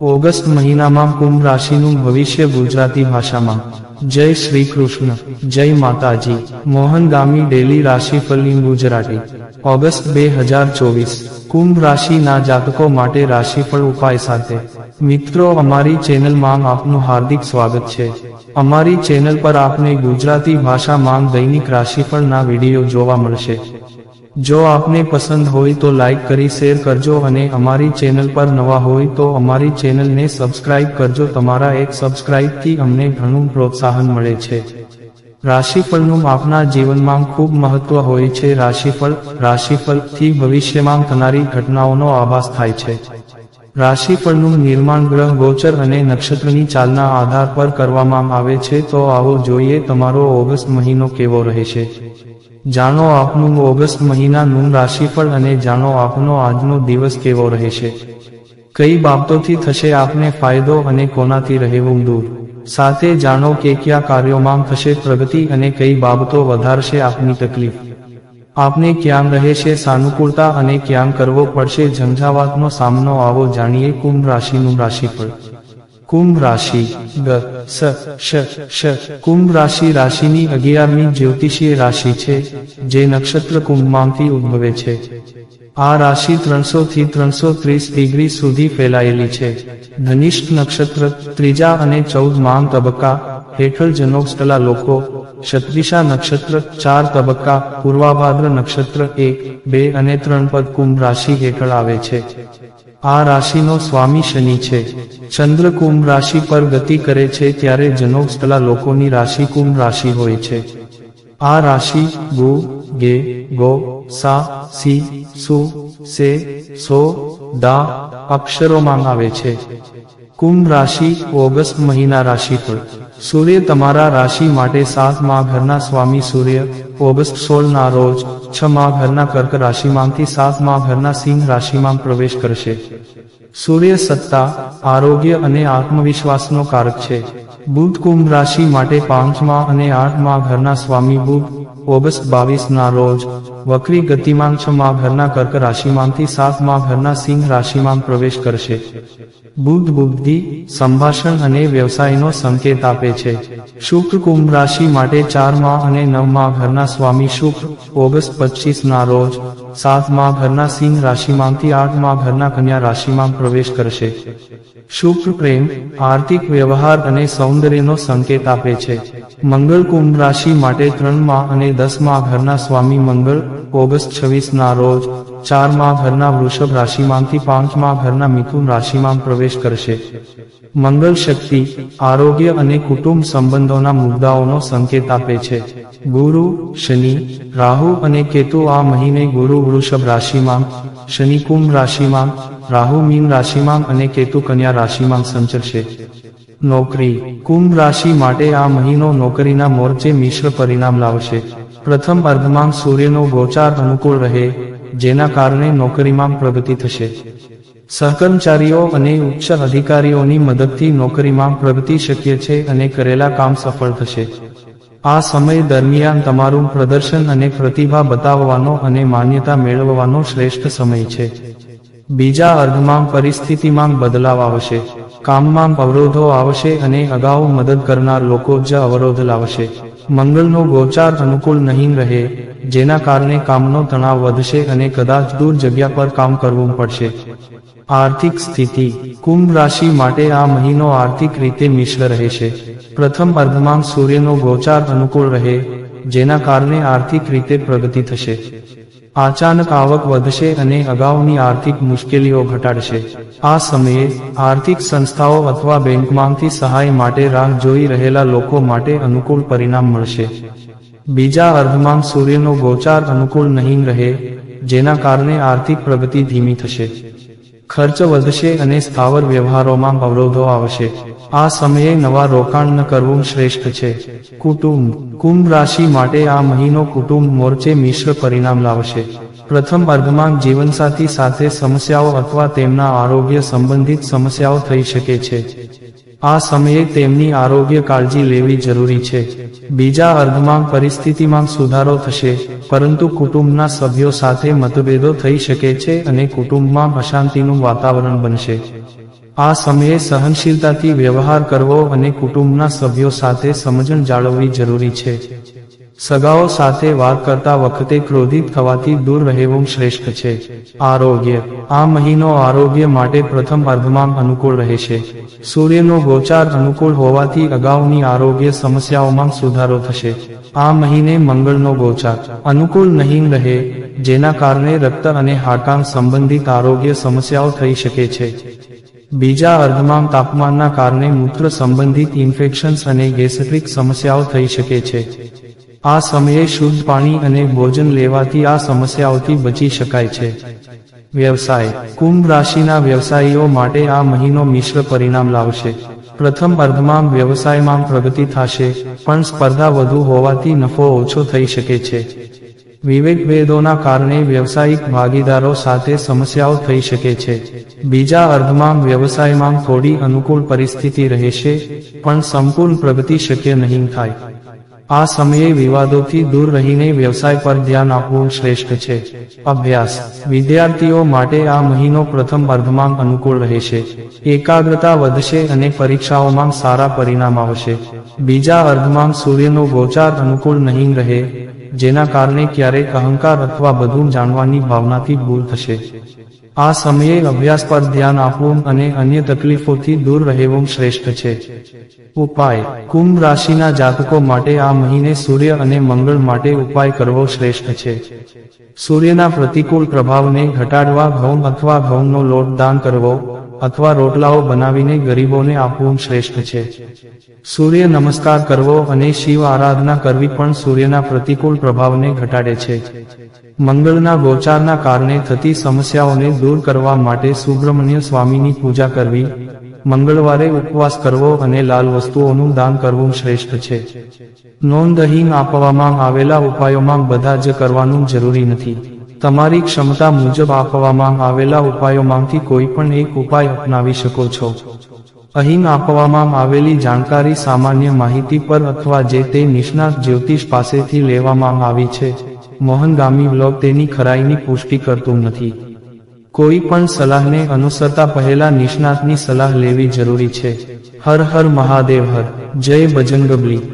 August મહિનામાં કુંભ રાશિનું ભવિષ્ય ગુજરાતી ભાષામાં. જય શ્રી કૃષ્ણ, જય માતાજી. મોહનગામી ડેલી રાશિફળ ઇન ગુજરાતી. ઓગસ્ટ બે હજાર ચોવીસ. કુંભ રાશિના જાતકો માટે રાશિફળ ઉપાય સાથે. મિત્રો, અમારી ચેનલમાં આપનું હાર્દિક સ્વાગત છે. અમારી ચેનલ પર આપને ગુજરાતી ભાષામાં દૈનિક રાશિફળના વીડિયો જોવા મળશે. જો આપને પસંદ હોય તો લાઈક કરી શેર કરજો અને અમારી ચેનલ પર નવા હોય તો અમારી ચેનલને સબસ્ક્રાઇબ કરજો. તમારા એક સબસ્ક્રાઇબથી અમને ઘણું પ્રોત્સાહન મળે છે. રાશિફળનું આપના જીવનમાં ખૂબ મહત્વ હોય છે. રાશિફળ, રાશિફળથી ભવિષ્યમાં થનારી ઘટનાઓનો આભાસ થાય છે. રાશિફળનું નિર્માણ ગ્રહ, ગોચર અને નક્ષત્રની ચાલના આધાર પર કરવામાં આવે છે. તો આવો જોઈએ, તમારો ઓગસ્ટ મહિનો કેવો રહેશે? જાણો આપનું ઓગસ્ટ મહિનાનું રાશિફળ અને જાણો આપનો આજનો દિવસ કેવો રહેશે. કઈ બાબતોથી થશે આપને ફાયદો અને કોનાથી રહેવું દૂર. સાથે જાણો કે કયા કાર્યોમાં થશે પ્રગતિ અને કઈ બાબતો વધારશે આપની તકલીફ. આપને ક્યાં રહેશે સાનુકૂળતા અને ક્યાં કરવો પડશે ઝંઝાવાતનો સામનો આવો જાણીએ કુંભ રાશિનું રાશિફળ. કુંભ રાશિ ગ, સ, શ શ. કુંભ રાશિ રાશિની અગિયારમી જ્યોતિષીય રાશિ છે, જે નક્ષત્ર કુંભમાંથી ઉદ્ભવે છે. આ રાશિ ત્રણસો થી ત્રણસો ત્રીસ ડિગ્રી સુધી ફેલાયેલી છે. ધનિષ્ઠ નક્ષત્ર, ત્રીજા અને ચૌદમાં તબક્કા હેઠળ જનોક્ષલા લોકો, ક્ષત્રિશા નક્ષત્ર, ચાર તબક્કા પૂર્વાભાદ્ર નક્ષત્ર, એક, બે અને ત્રણ પદ કુંભ રાશિ હેઠળ આવે છે. આ રાશિનો સ્વામી શનિ છે. ચંદ્ર કુંભ રાશિ પર ગતિ કરે છે ત્યારે જનોસ્થલા લોકોની રાશિ કુંભ રાશિ હોય છે. આ રાશિ ગુ, ગે, ગો, સા, સી, સુ, સે, સો, દા અક્ષરોમાં આવે છે. કુંભ રાશિ ઓગસ્ટ મહિના રાશિફળ સૂર્ય તમારા રાશિ માટે સાતમા ઘરના સ્વામી સૂર્ય ઓગસ્ટ સોળ ના રોજ છ મા ઘરના કર્ક રાશિમાંથી સાતમા ઘરના સિંહ રાશિમાં પ્રવેશ કરશે. સૂર્ય સત્તા આરોગ્ય અને આત્મવિશ્વાસનો કારક છે. બુધ કુંભ રાશિ માટે પાંચમા અને આઠમા ઘરના સ્વામી બુધ, ઓગસ્ટ બાવીસ ના રોજ, વક્રી ગતિમાન છમા ઘરના કર્ક રાશિમાંથી સાતમા ઘરના સિંહ રાશિમાં પ્રવેશ કરશે. બુધ બુદ્ધિ, સંભાષણ અને વ્યવસાયનો સંકેત આપે છે. શુક્ર કુંભ રાશિ માટે ચારમા અને નવમા ઘરના સ્વામી શુક્ર, ઓગસ્ટ પચીસ ના રોજ સાતમા ઘરના સિંહ રાશિમાંથી આઠમા ઘરના કન્યા રાશિમાં પ્રવેશ કરશે. શુક્ર પ્રેમ, આર્થિક વ્યવહાર અને સૌંદર્યનો સંકેત આપે છે. મંગળ કુંભ રાશિ માટે ત્રણમાં અને દસમા ઘરના સ્વામી મંગળ, ઓગસ્ટ છવ્વીસ ના રોજ ચારમાં ઘરના વૃષભ રાશિમાંથી પાંચમાં ઘરના મિથુન રાશિમાં પ્રવેશ કરશે. મંગળ શક્તિ, આરોગ્ય અને કુટુંબ સંબંધોના મુદ્દાઓનો સંકેત આપે છે. ગુરુ, શનિ, રાહુ અને કેતુ આ મહિને ગુરુ વૃષભ રાશિમાં, શનિ કુંભ રાશિમાં, રાહુ મીન રાશિમાં અને કેતુ કન્યા રાશિમાં સંચરશે. નોકરી, કુંભ રાશિ માટે આ મહિનો નોકરીના મોરચે મિશ્ર પરિણામ લાવશે. પ્રથમ અર્ધમાં સૂર્યનો ગોચાર અનુકૂળ રહે, જેના કારણે નોકરીમાં પ્રગતિ થશે. સહકર્મચારીઓ અને ઉચ્ચ અધિકારીઓની મદદથી નોકરીમાં પ્રગતિ શક્ય છે અને કરેલા કામ સફળ થશે. આ સમય દરમિયાન તમારું પ્રદર્શન અને પ્રતિભા બતાવવાનો અને માન્યતા મેળવવાનો શ્રેષ્ઠ સમય છે. બીજા અર્ધમાં પરિસ્થિતિમાં બદલાવ આવશે, કામમાં અવરોધો આવશે અને અગાઉ મદદ કરનાર લોકો જ અવરોધ લાવશે. મંગળનો ગોચાર અનુકૂળ નહીં રહે, જેના કારણે કામનો તણાવ વધશે અને કદાચ દૂર જગ્યા પર કામ કરવું પડશે. આર્થિક સ્થિતિ, કુંભ રાશિ માટે આ મહિનો આર્થિક રીતે મિશ્ર રહેશે. પ્રથમ અર્ધમાં સૂર્યનો ગોચાર અનુકૂળ રહે, જેના કારણે આર્થિક રીતે પ્રગતિ થશે. અચાનક આવક વધશે અને અગાઉની આર્થિક મુશ્કેલીઓ ઘટાડશે. આ સમયે, આર્થિક સંસ્થાઓ અથવા બેંકમાંથી સહાય માટે રાહ જોઈ રહેલા લોકો માટે અનુકૂળ પરિણામ મળશે. બીજા અર્ધમાં સૂર્યનો ગોચાર અનુકૂળ નહીં રહે, જેના કારણે આર્થિક પ્રગતિ ધીમી થશે. ખર્ચ વધશે અને સ્થાવર વ્યવહારોમાં અવરોધો આવશે. આ સમયે નવા રોકાણ ન કરવું શ્રેષ્ઠ છે. કુટુંબ. કુંભ રાશિ માટે આ મહિનો કુટુંબ મોરચે મિશ્ર પરિણામ લાવશે. પ્રથમ અર્ધમાં જીવનસાથી સાથે સમસ્યાઓ અથવા તેમના આરોગ્ય સંબંધિત સમસ્યાઓ થઈ શકે છે. આ સમયે તેમની આરોગ્ય કાળજી લેવી જરૂરી છે. બીજા અર્ધમાં પરિસ્થિતિમાં સુધારો થશે, પરંતુ કુટુંબના સભ્યો સાથે મતભેદો થઈ શકે છે અને કુટુંબમાં અશાંતિનું વાતાવરણ બનશે. આ સમયે સહનશીલતાથી વ્યવહાર કરવો અને કુટુંબના સભ્યો સાથે સમજણ જાળવવી જરૂરી છે. સગાઓ સાથે વાત કરતા વખતે ક્રોધિત થવાથી દૂર રહેવું શ્રેષ્ઠ છે. આરોગ્ય. આ મહિનો આરોગ્ય માટે પ્રથમ અર્ધમાં અનુકૂળ રહેશે સૂર્યનો ગોચાર અનુકૂળ હોવાથી અગાઉની આરોગ્ય સમસ્યાઓમાં સુધારો થશે. આ મહિને મંગળનો ગોચાર. અનુકૂળ નહીં રહે, જેના કારણે રક્ત અને હાડકાં સંબંધિત આરોગ્ય સમસ્યાઓ થઈ શકે છે. બીજા અર્ધમાં તાપમાનના કારણે મૂત્ર સંબંધિત ઇન્ફેક્શન્સ અને ગેસ્ટ્રિક સમસ્યાઓ થઈ શકે છે. આ સમયે શુદ્ધ પાણી અને ભોજન લેવાથી આ સમસ્યાઓથી બચી શકાય છે. વ્યવસાય. કુંભ રાશિના વ્યવસાયીઓ માટે આ મહિનો મિશ્ર પરિણામ લાવશે. પ્રથમ અર્ધમાં વ્યવસાયમાં પ્રગતિ થશે, પણ સ્પર્ધા વધુ હોવાથી નફો ઓછો થઈ શકે છે. વિવેક ભેદોના કારણે વ્યવસાયિક ભાગીદારો સાથે સમસ્યાઓ થઈ શકે છે. બીજા અર્ધમાં વ્યવસાયમાં થોડી અનુકૂળ પરિસ્થિતિ રહેશે, પણ સંપૂર્ણ પ્રગતિ શક્ય નહીં થાય. આ સમયે વિવાદોથી દૂર રહીને વ્યવસાય પર ધ્યાન આપવું શ્રેષ્ઠ છે. અભ્યાસ. વિદ્યાર્થીઓ માટે આ મહિનો પ્રથમ અર્ધમાં અનુકૂળ રહેશે. એકાગ્રતા વધશે અને પરીક્ષાઓમાં સારા પરિણામ આવશે. બીજા અર્ધમાં સૂર્યનો ગોચાર અનુકૂળ નહીં રહે, જેના કારણે ક્યારેક અહંકાર અથવા બધું જાણવાની ભાવનાથી ભૂલ થશે. આ સમયે અભ્યાસ પર ધ્યાન આપવું અને અન્ય તકલીફોથી દૂર રહેવું શ્રેષ્ઠ છે. ઉપાય. કુંભ રાશિના જાતકો માટે આ મહિને સૂર્ય અને મંગળ માટે ઉપાય કરવો શ્રેષ્ઠ છે. સૂર્યના પ્રતિકૂળ પ્રભાવને ઘટાડવા ઘઉં અથવા ઘઉંનો લોટ દાન કરવો અથવા રોટલાઓ બનાવીને ગરીબોને આપવું શ્રેષ્ઠ છે. સૂર્ય નમસ્કાર કરવો અને શિવ આરાધના કરવી પણ સૂર્યના પ્રતિકૂળ પ્રભાવને ઘટાડે છે. મંગળના ગોચારના કારણે થતી સમસ્યાઓને દૂર કરવા માટે સુબ્રમણ્ય સ્વામીની પૂજા કરવી, મંગળવારે ઉપવાસ કરવો અને લાલ વસ્તુઓનું દાન કરવું શ્રેષ્ઠ છે. નોંધ અહીં આપવામાં આવેલા ઉપાયોમાં બધા જ કરવાનું જરૂરી નથી. તમારી ક્ષમતા મુજબ આપવામાં આવેલા ઉપાયોમાંથી કોઈ પણ એક ઉપાય અપનાવી શકો છો. અહીં આપવામાં આવેલી જાણકારી સામાન્ય માહિતી પર અથવા જે તે નિષ્ણાત જ્યોતિષ પાસેથી લેવામાં આવી છે. મોહનગામી બ્લોગ તેની ખરાઈની પુષ્ટિ કરતું નથી. કોઈ પણ સલાહને અનુસરતા પહેલા નિષ્ણાતની સલાહ લેવી જરૂરી છે. હર હર મહાદેવ હર. જય બજરંગબલી.